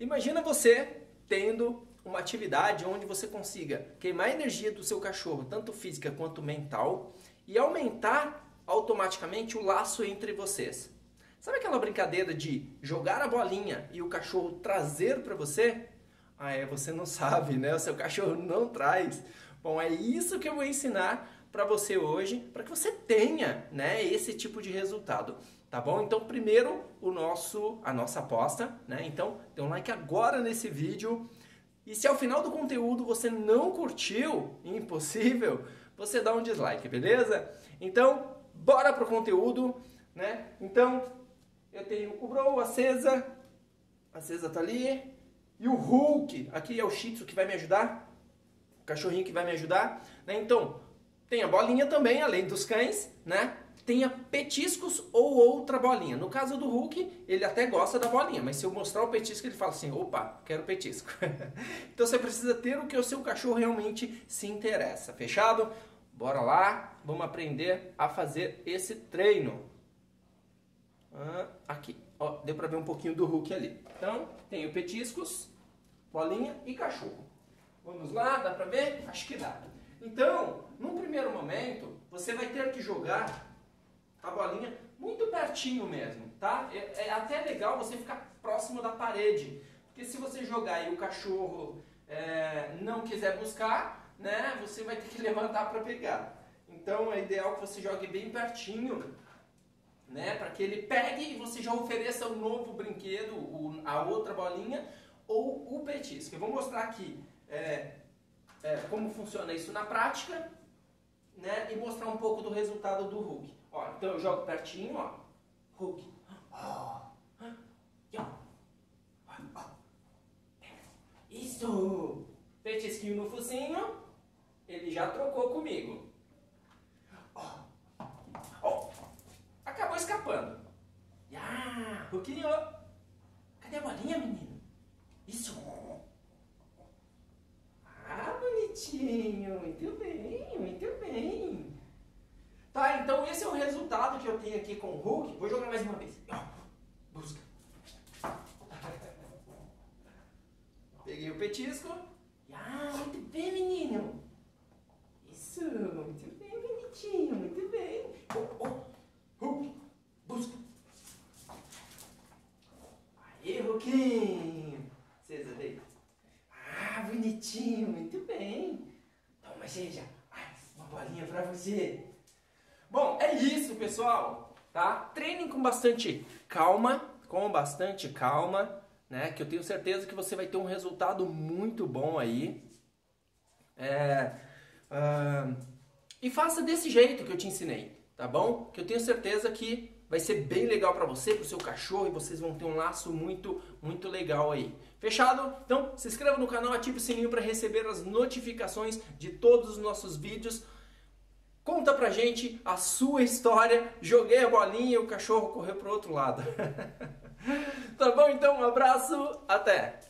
Imagina você tendo uma atividade onde você consiga queimar a energia do seu cachorro, tanto física quanto mental, e aumentar automaticamente o laço entre vocês. Sabe aquela brincadeira de jogar a bolinha e o cachorro trazer para você? Ah, é, você não sabe, né? O seu cachorro não traz. Bom, é isso que eu vou ensinar para você hoje, para que você tenha, né, esse tipo de resultado, tá bom? Então, primeiro, o nosso a nossa aposta, né? Então, dê um like agora nesse vídeo. E se ao final do conteúdo você não curtiu, impossível, você dá um dislike, beleza? Então, bora pro conteúdo, né? Então, eu tenho o Bro, a Cesa, a Cesa tá ali, e o Hulk, aqui é o Shih Tzu que vai me ajudar, o cachorrinho que vai me ajudar, né? Então, tem a bolinha também, além dos cães, né? Tenha petiscos ou outra bolinha. No caso do Hulk, ele até gosta da bolinha, mas se eu mostrar o petisco, ele fala assim: opa, quero petisco. então você precisa ter o que o seu cachorro realmente se interessa. Fechado? Bora lá, vamos aprender a fazer esse treino. Ah, aqui, ó, deu pra ver um pouquinho do Hulk ali. Então, tenho petiscos, bolinha e cachorro. Vamos lá, dá pra ver? Acho que dá. Então, num primeiro momento, você vai ter que jogar a bolinha muito pertinho mesmo, tá? É, é até legal você ficar próximo da parede, porque se você jogar e o cachorro é, não quiser buscar, né, você vai ter que levantar para pegar. Então é ideal que você jogue bem pertinho, né, para que ele pegue e você já ofereça o um novo brinquedo, o, a outra bolinha ou o petisco. Eu vou mostrar aqui é, é, como funciona isso na prática, né? E mostrar um pouco do resultado do Hulk. Ó, então eu jogo pertinho, ó. Hulk. Isso! Petisquinho no focinho. Ele já trocou comigo. Oh, acabou escapando. Ah, Hulkinho. Cadê a bolinha, menino? Isso. bonitinho, muito bem, muito bem. Então esse é o resultado que eu tenho aqui com o Hulk. Vou jogar mais uma vez. Busca. Peguei o petisco. Ah, muito bem, menino. Isso, muito bem, bonitinho, muito bem. Oh, oh. Hulk, busca. Aí, Hulkinho. César, deita. Ah, bonitinho, muito bem. Toma, seja. Uma bolinha pra você. Bom, é isso, pessoal. Tá? Treinem com bastante calma, com bastante calma, né? Que eu tenho certeza que você vai ter um resultado muito bom aí. É, uh, e faça desse jeito que eu te ensinei, tá bom? Que eu tenho certeza que vai ser bem legal para você, para o seu cachorro e vocês vão ter um laço muito, muito legal aí. Fechado? Então se inscreva no canal, ative o sininho para receber as notificações de todos os nossos vídeos. Conta pra gente a sua história. Joguei a bolinha e o cachorro correu pro outro lado. tá bom? Então um abraço, até!